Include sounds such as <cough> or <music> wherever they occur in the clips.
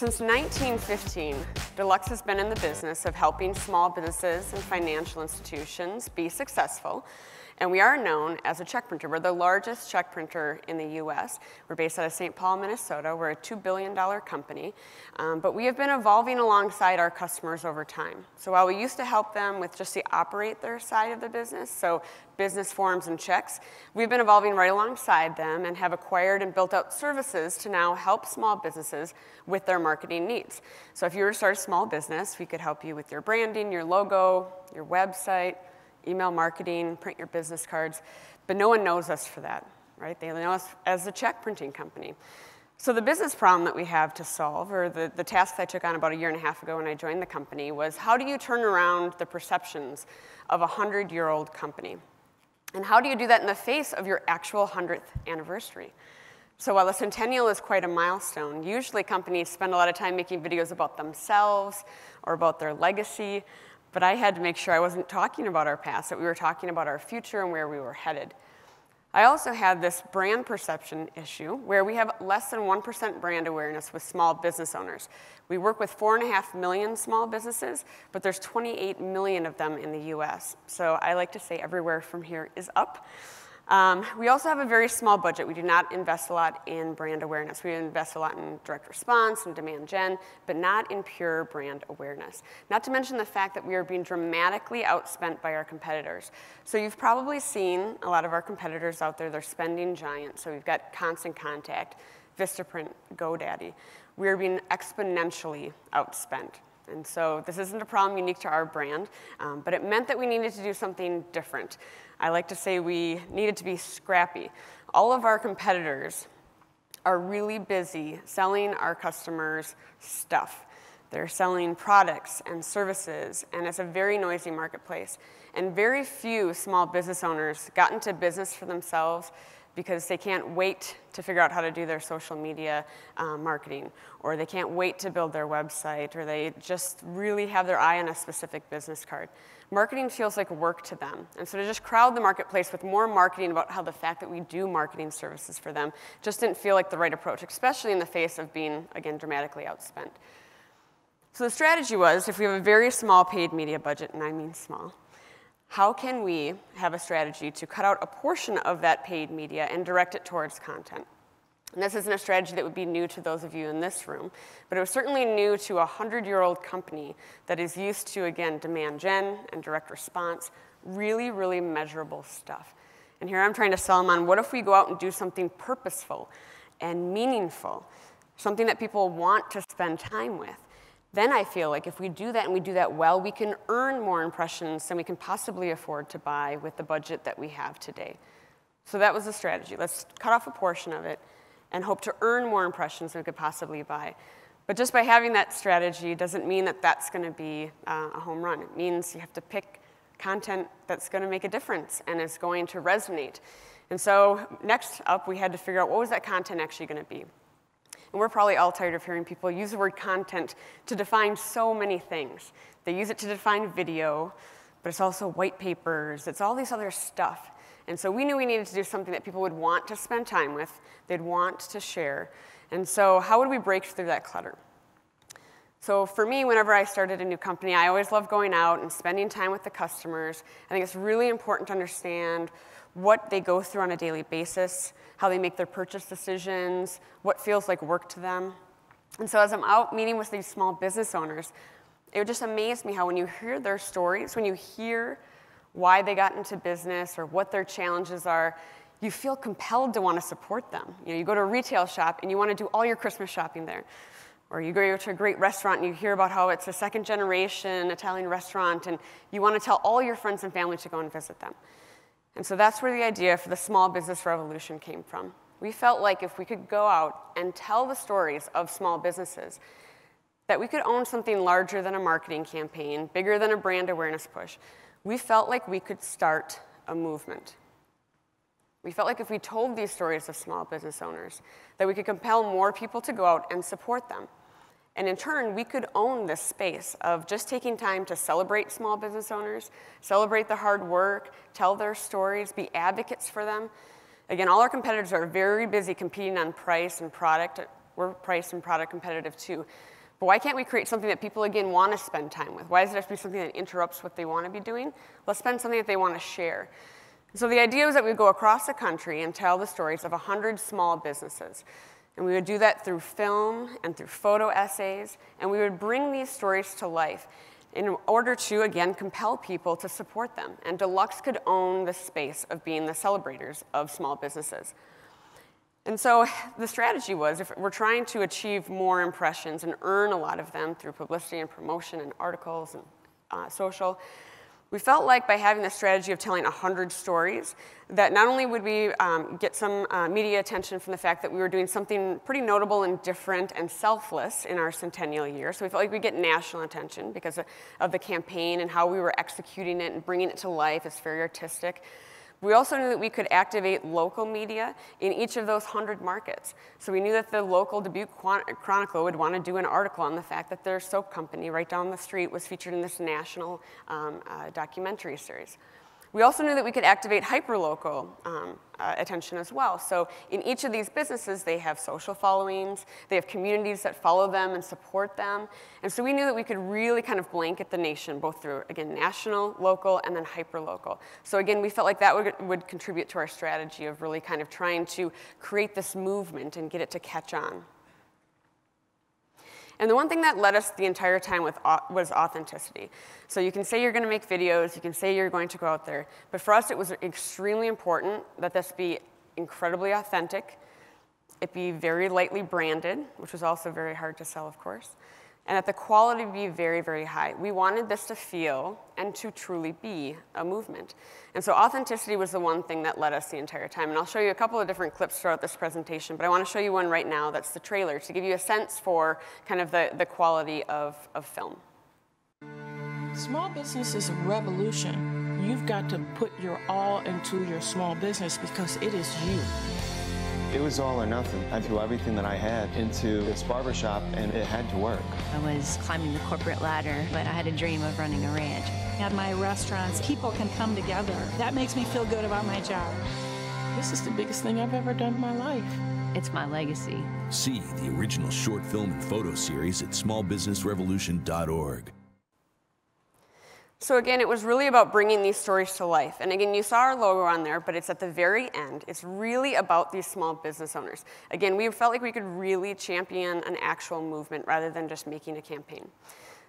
Since 1915, Deluxe has been in the business of helping small businesses and financial institutions be successful and we are known as a check printer. We're the largest check printer in the US. We're based out of St. Paul, Minnesota. We're a $2 billion company. Um, but we have been evolving alongside our customers over time. So while we used to help them with just the operate their side of the business, so business forms and checks, we've been evolving right alongside them and have acquired and built out services to now help small businesses with their marketing needs. So if you were to start a small business, we could help you with your branding, your logo, your website, email marketing, print your business cards, but no one knows us for that, right? They know us as a check printing company. So the business problem that we have to solve, or the, the task I took on about a year and a half ago when I joined the company, was how do you turn around the perceptions of a 100-year-old company? And how do you do that in the face of your actual 100th anniversary? So while the centennial is quite a milestone, usually companies spend a lot of time making videos about themselves or about their legacy, but I had to make sure I wasn't talking about our past, that we were talking about our future and where we were headed. I also had this brand perception issue where we have less than 1% brand awareness with small business owners. We work with four and a half million small businesses, but there's 28 million of them in the US. So I like to say everywhere from here is up. Um, we also have a very small budget. We do not invest a lot in brand awareness. We invest a lot in direct response and demand gen, but not in pure brand awareness. Not to mention the fact that we are being dramatically outspent by our competitors. So you've probably seen a lot of our competitors out there, they're spending giants. So we've got Constant Contact, Vistaprint, GoDaddy. We are being exponentially outspent. And so this isn't a problem unique to our brand, um, but it meant that we needed to do something different. I like to say we needed to be scrappy. All of our competitors are really busy selling our customers stuff. They're selling products and services, and it's a very noisy marketplace. And very few small business owners got into business for themselves because they can't wait to figure out how to do their social media um, marketing, or they can't wait to build their website, or they just really have their eye on a specific business card. Marketing feels like work to them. And so to just crowd the marketplace with more marketing about how the fact that we do marketing services for them just didn't feel like the right approach, especially in the face of being, again, dramatically outspent. So the strategy was if we have a very small paid media budget, and I mean small, how can we have a strategy to cut out a portion of that paid media and direct it towards content? And this isn't a strategy that would be new to those of you in this room, but it was certainly new to a 100-year-old company that is used to, again, demand gen and direct response, really, really measurable stuff. And here I'm trying to sell them on what if we go out and do something purposeful and meaningful, something that people want to spend time with. Then I feel like if we do that and we do that well, we can earn more impressions than we can possibly afford to buy with the budget that we have today. So that was the strategy. Let's cut off a portion of it and hope to earn more impressions than we could possibly buy. But just by having that strategy doesn't mean that that's going to be uh, a home run. It means you have to pick content that's going to make a difference and is going to resonate. And so next up, we had to figure out what was that content actually going to be. And we're probably all tired of hearing people use the word content to define so many things. They use it to define video, but it's also white papers, it's all these other stuff. And so we knew we needed to do something that people would want to spend time with, they'd want to share. And so how would we break through that clutter? So for me, whenever I started a new company, I always love going out and spending time with the customers. I think it's really important to understand what they go through on a daily basis, how they make their purchase decisions, what feels like work to them. And so as I'm out meeting with these small business owners, it just amaze me how when you hear their stories, when you hear why they got into business or what their challenges are, you feel compelled to want to support them. You know, you go to a retail shop and you want to do all your Christmas shopping there. Or you go to a great restaurant and you hear about how it's a second generation Italian restaurant and you want to tell all your friends and family to go and visit them. And so that's where the idea for the small business revolution came from. We felt like if we could go out and tell the stories of small businesses, that we could own something larger than a marketing campaign, bigger than a brand awareness push. We felt like we could start a movement. We felt like if we told these stories of small business owners, that we could compel more people to go out and support them. And in turn, we could own this space of just taking time to celebrate small business owners, celebrate the hard work, tell their stories, be advocates for them. Again, all our competitors are very busy competing on price and product, we're price and product competitive too. But why can't we create something that people, again, want to spend time with? Why does it have to be something that interrupts what they want to be doing? Let's spend something that they want to share. So the idea was that we'd go across the country and tell the stories of 100 small businesses. And we would do that through film and through photo essays, and we would bring these stories to life in order to, again, compel people to support them. And Deluxe could own the space of being the celebrators of small businesses. And so the strategy was if we're trying to achieve more impressions and earn a lot of them through publicity and promotion and articles and uh, social, we felt like by having the strategy of telling 100 stories, that not only would we um, get some uh, media attention from the fact that we were doing something pretty notable and different and selfless in our centennial year, so we felt like we'd get national attention because of, of the campaign and how we were executing it and bringing it to life. It's very artistic. We also knew that we could activate local media in each of those 100 markets. So we knew that the local Dubuque Chronicle would want to do an article on the fact that their soap company right down the street was featured in this national um, uh, documentary series. We also knew that we could activate hyperlocal um, uh, attention as well. So in each of these businesses, they have social followings, they have communities that follow them and support them. And so we knew that we could really kind of blanket the nation, both through, again, national, local, and then hyperlocal. So again, we felt like that would, would contribute to our strategy of really kind of trying to create this movement and get it to catch on. And the one thing that led us the entire time with, was authenticity. So you can say you're going to make videos, you can say you're going to go out there, but for us it was extremely important that this be incredibly authentic, it be very lightly branded, which was also very hard to sell, of course, and that the quality be very, very high. We wanted this to feel and to truly be a movement. And so authenticity was the one thing that led us the entire time. And I'll show you a couple of different clips throughout this presentation, but I want to show you one right now that's the trailer to give you a sense for kind of the, the quality of, of film. Small business is a revolution. You've got to put your all into your small business because it is you. It was all or nothing. I threw everything that I had into this barbershop, and it had to work. I was climbing the corporate ladder, but I had a dream of running a ranch. At my restaurants, people can come together. That makes me feel good about my job. This is the biggest thing I've ever done in my life. It's my legacy. See the original short film and photo series at smallbusinessrevolution.org. So again, it was really about bringing these stories to life. And again, you saw our logo on there, but it's at the very end. It's really about these small business owners. Again, we felt like we could really champion an actual movement rather than just making a campaign.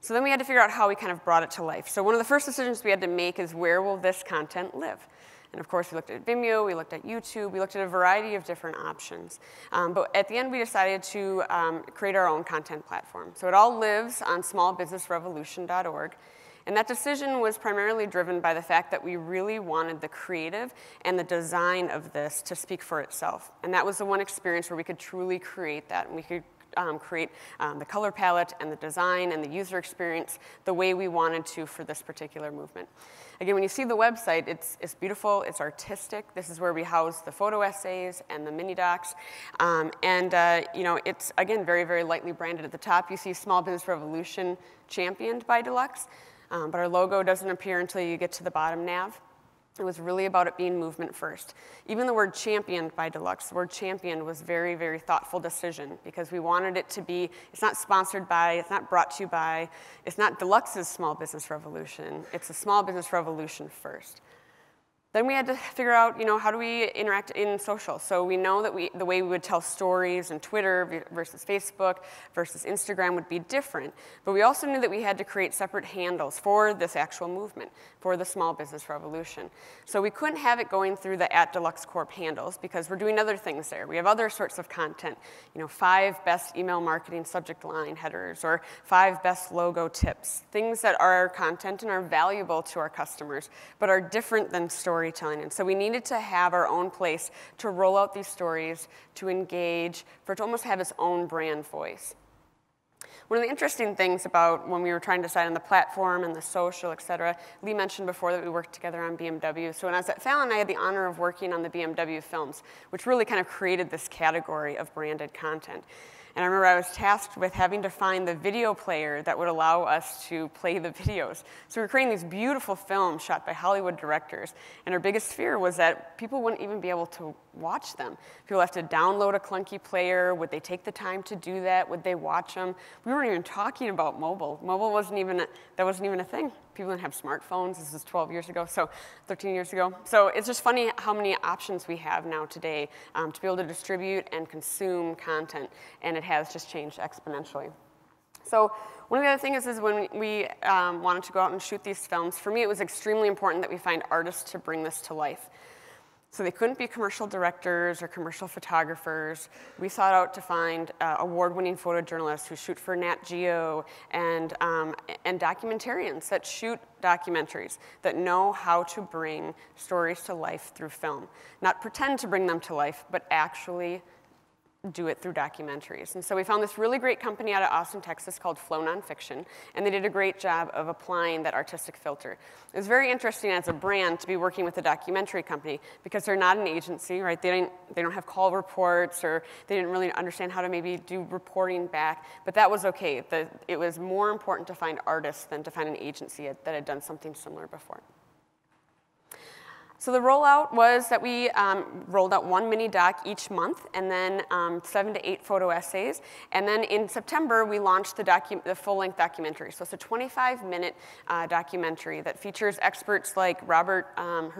So then we had to figure out how we kind of brought it to life. So one of the first decisions we had to make is where will this content live? And of course, we looked at Vimeo, we looked at YouTube, we looked at a variety of different options. Um, but at the end, we decided to um, create our own content platform. So it all lives on smallbusinessrevolution.org. And that decision was primarily driven by the fact that we really wanted the creative and the design of this to speak for itself. And that was the one experience where we could truly create that and we could um, create um, the color palette and the design and the user experience the way we wanted to for this particular movement. Again, when you see the website, it's, it's beautiful, it's artistic. This is where we house the photo essays and the mini docs. Um, and, uh, you know, it's, again, very, very lightly branded. At the top, you see Small Business Revolution championed by Deluxe. Um, but our logo doesn't appear until you get to the bottom nav. It was really about it being movement first. Even the word championed by Deluxe, the word championed was very, very thoughtful decision because we wanted it to be, it's not sponsored by, it's not brought to you by, it's not Deluxe's small business revolution, it's a small business revolution first. Then we had to figure out, you know, how do we interact in social? So we know that we, the way we would tell stories in Twitter versus Facebook versus Instagram would be different. But we also knew that we had to create separate handles for this actual movement, for the small business revolution. So we couldn't have it going through the at Deluxe Corp handles because we're doing other things there. We have other sorts of content, you know, five best email marketing subject line headers or five best logo tips, things that are our content and are valuable to our customers, but are different than stories storytelling. And so we needed to have our own place to roll out these stories, to engage, for it to almost have its own brand voice. One of the interesting things about when we were trying to decide on the platform and the social, et cetera, Lee mentioned before that we worked together on BMW. So when I was at Fallon, I had the honor of working on the BMW films, which really kind of created this category of branded content. And I remember I was tasked with having to find the video player that would allow us to play the <laughs> videos. So we were creating these beautiful films shot by Hollywood directors. And our biggest fear was that people wouldn't even be able to watch them. People have to download a clunky player. Would they take the time to do that? Would they watch them? We weren't even talking about mobile. Mobile wasn't even, a, that wasn't even a thing. People didn't have smartphones. This is 12 years ago, so 13 years ago. So it's just funny how many options we have now today um, to be able to distribute and consume content, and it has just changed exponentially. So one of the other things is when we um, wanted to go out and shoot these films, for me it was extremely important that we find artists to bring this to life. So they couldn't be commercial directors or commercial photographers. We sought out to find uh, award-winning photojournalists who shoot for Nat Geo and, um, and documentarians that shoot documentaries, that know how to bring stories to life through film. Not pretend to bring them to life, but actually do it through documentaries. And so we found this really great company out of Austin, Texas called Flow Nonfiction, and they did a great job of applying that artistic filter. It was very interesting as a brand to be working with a documentary company because they're not an agency, right? They, didn't, they don't have call reports or they didn't really understand how to maybe do reporting back, but that was okay. The, it was more important to find artists than to find an agency that had done something similar before. So the rollout was that we um, rolled out one mini doc each month and then um, seven to eight photo essays. And then in September, we launched the, the full-length documentary. So it's a 25-minute uh, documentary that features experts like Robert um,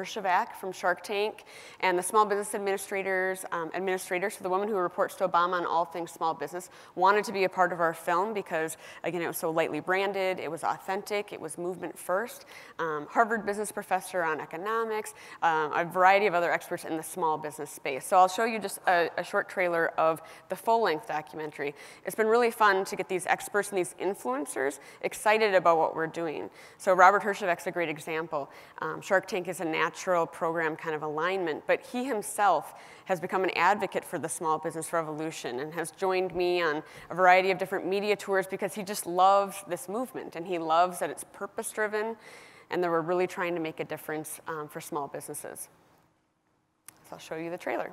from Shark Tank and the small business administrators, um, administrator, so the woman who reports to Obama on all things small business, wanted to be a part of our film because, again, it was so lightly branded, it was authentic, it was movement first. Um, Harvard business professor on economics, um, a variety of other experts in the small business space. So I'll show you just a, a short trailer of the full-length documentary. It's been really fun to get these experts and these influencers excited about what we're doing. So Robert Herjavec's a great example. Um, Shark Tank is a natural program kind of alignment, but he himself has become an advocate for the small business revolution and has joined me on a variety of different media tours because he just loves this movement and he loves that it's purpose driven and that we're really trying to make a difference um, for small businesses. So I'll show you the trailer.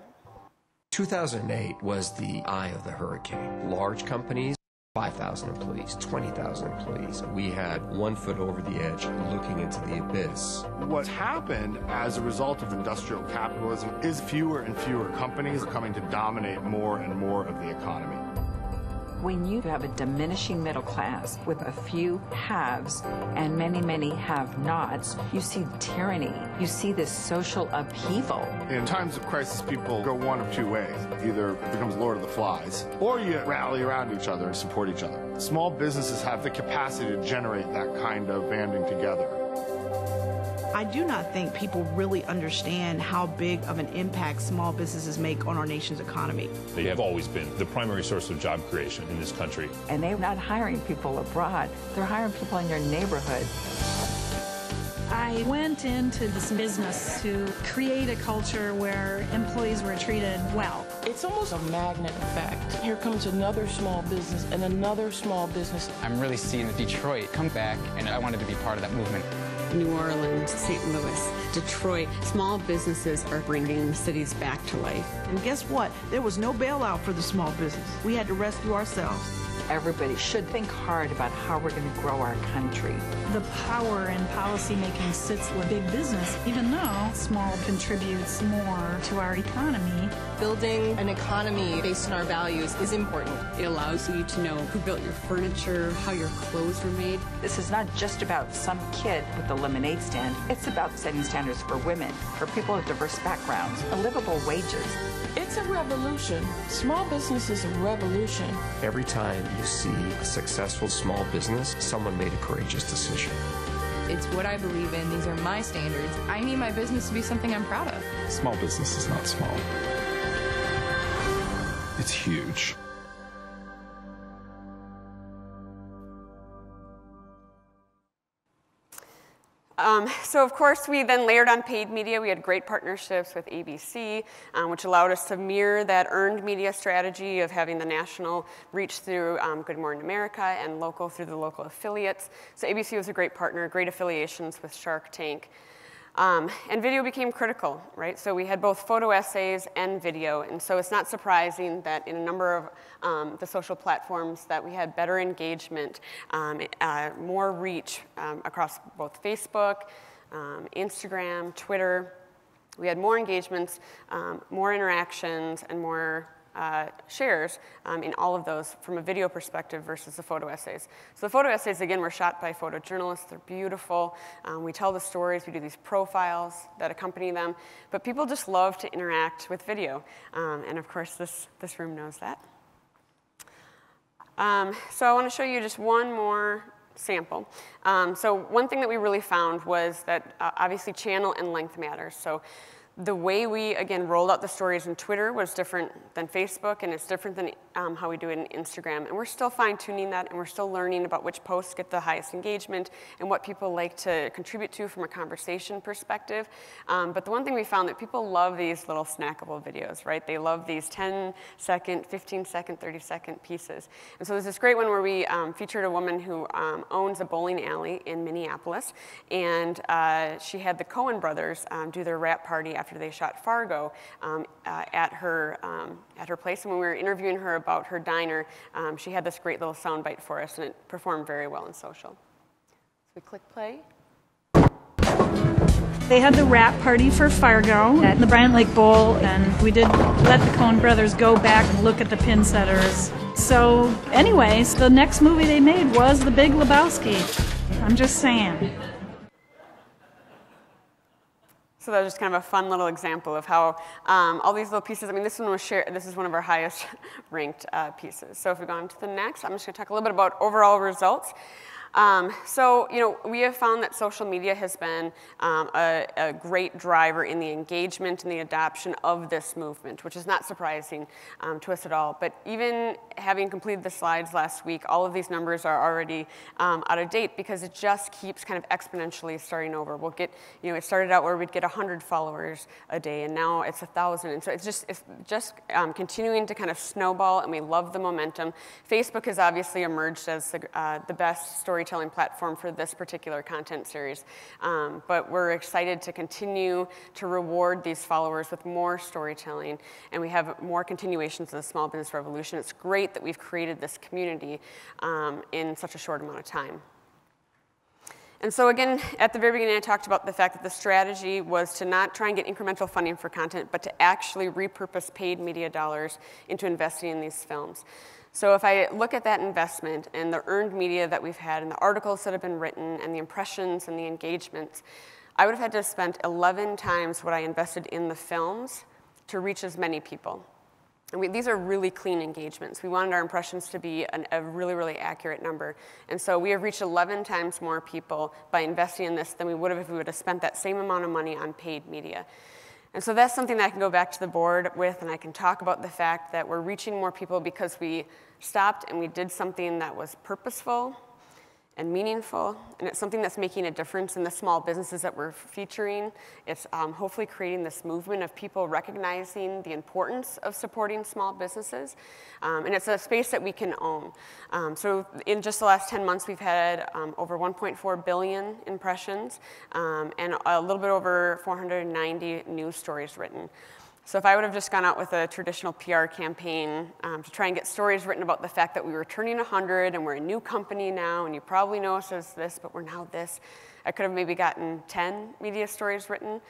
2008 was the eye of the hurricane. Large companies, 5,000 employees, 20,000 employees. We had one foot over the edge looking into the abyss. What's happened as a result of industrial capitalism is fewer and fewer companies are coming to dominate more and more of the economy. When you have a diminishing middle class with a few haves and many, many have-nots, you see tyranny. You see this social upheaval. In times of crisis, people go one of two ways. Either it becomes Lord of the Flies, or you rally around each other and support each other. Small businesses have the capacity to generate that kind of banding together. I do not think people really understand how big of an impact small businesses make on our nation's economy. They have always been the primary source of job creation in this country. And they're not hiring people abroad, they're hiring people in your neighborhood. I went into this business to create a culture where employees were treated well. It's almost a magnet effect. Here comes another small business and another small business. I'm really seeing Detroit come back, and I wanted to be part of that movement. New Orleans, St. Louis, Detroit. Small businesses are bringing cities back to life. And guess what? There was no bailout for the small business. We had to rescue ourselves. Everybody should think hard about how we're going to grow our country. The power in policymaking sits with big business, even though small contributes more to our economy. Building an economy based on our values is important. It allows you to know who built your furniture, how your clothes were made. This is not just about some kid with a lemonade stand. It's about setting standards for women, for people of diverse backgrounds, and livable wages. It's a revolution. Small business is a revolution. Every time you see a successful small business, someone made a courageous decision. It's what I believe in. These are my standards. I need my business to be something I'm proud of. Small business is not small. It's huge. Um, <laughs> so of course, we then layered on paid media. We had great partnerships with ABC, um, which allowed us to mirror that earned media strategy of having the national reach through um, Good Morning America and local through the local affiliates. So ABC was a great partner, great affiliations with Shark Tank. Um, and video became critical, right? So we had both photo essays and video, and so it's not surprising that in a number of um, the social platforms that we had better engagement, um, uh, more reach um, across both Facebook, um, Instagram, Twitter. We had more engagements, um, more interactions, and more uh, shares um, in all of those from a video perspective versus the photo essays. So the photo essays, again, were shot by photojournalists. They're beautiful. Um, we tell the stories. We do these profiles that accompany them. But people just love to interact with video. Um, and of course, this, this room knows that. Um, so I want to show you just one more sample. Um, so one thing that we really found was that uh, obviously channel and length matters. So the way we, again, rolled out the stories in Twitter was different than Facebook, and it's different than um, how we do it in Instagram. And we're still fine tuning that, and we're still learning about which posts get the highest engagement and what people like to contribute to from a conversation perspective. Um, but the one thing we found that people love these little snackable videos, right? They love these 10 second, 15 second, 30 second pieces. And so there's this great one where we um, featured a woman who um, owns a bowling alley in Minneapolis, and uh, she had the Coen brothers um, do their wrap party after they shot Fargo um, uh, at, her, at her place. And when we were interviewing her about her diner, um, she had this great little soundbite for us, and it performed very well in social. So we click play. They had the wrap party for Fargo at the Bryant Lake Bowl, and we did let the Coen brothers go back and look at the pin setters. So, anyways, the next movie they made was The Big Lebowski. I'm just saying. So that was just kind of a fun little example of how um, all these little pieces, I mean, this one was shared, this is one of our highest <laughs> ranked uh, pieces. So if we go on to the next, I'm just gonna talk a little bit about overall results. Um, so, you know, we have found that social media has been um, a, a, great driver in the engagement and the adoption of this movement, which is not surprising um, to us at all. But even having completed the slides last week, all of these numbers are already um, out of date because it just keeps kind of exponentially starting over. We'll get, you know, it started out where we'd get 100 followers a day, and now it's 1,000. And so it's just, it's just um, continuing to kind of snowball, and we love the momentum. Facebook has obviously emerged as the, uh, the best story storytelling platform for this particular content series. Um, but we're excited to continue to reward these followers with more storytelling, and we have more continuations of the small business revolution. It's great that we've created this community um, in such a short amount of time. And so again, at the very beginning, I talked about the fact that the strategy was to not try and get incremental funding for content, but to actually repurpose paid media dollars into investing in these films. So if I look at that investment and the earned media that we've had and the articles that have been written and the impressions and the engagements, I would have had to spend 11 times what I invested in the films to reach as many people. And we, these are really clean engagements. We wanted our impressions to be an, a really, really accurate number. And so we have reached 11 times more people by investing in this than we would have if we would have spent that same amount of money on paid media. And so that's something that I can go back to the board with, and I can talk about the fact that we're reaching more people because we stopped and we did something that was purposeful and meaningful, and it's something that's making a difference in the small businesses that we're featuring. It's um, hopefully creating this movement of people recognizing the importance of supporting small businesses, um, and it's a space that we can own. Um, so in just the last 10 months, we've had um, over 1.4 billion impressions um, and a little bit over 490 news stories written. So if I would have just gone out with a traditional PR campaign um, to try and get stories written about the fact that we were turning 100 and we're a new company now, and you probably know us as this, but we're now this, I could have maybe gotten 10 media stories written.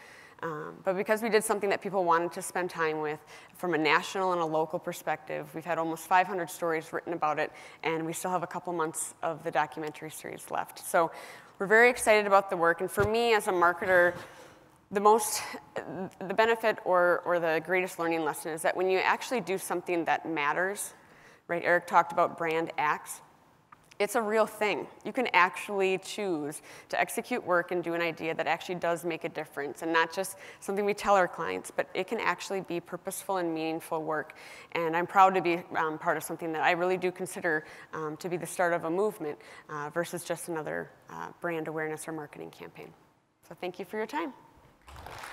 Um, but because we did something that people wanted to spend time with from a national and a local perspective, we've had almost 500 stories written about it, and we still have a couple months of the documentary series left. So we're very excited about the work, and for me as a marketer, the most, the benefit or, or the greatest learning lesson is that when you actually do something that matters, right? Eric talked about brand acts. It's a real thing. You can actually choose to execute work and do an idea that actually does make a difference, and not just something we tell our clients, but it can actually be purposeful and meaningful work. And I'm proud to be um, part of something that I really do consider um, to be the start of a movement uh, versus just another uh, brand awareness or marketing campaign. So thank you for your time. Thank you.